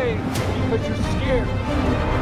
away because you're scared.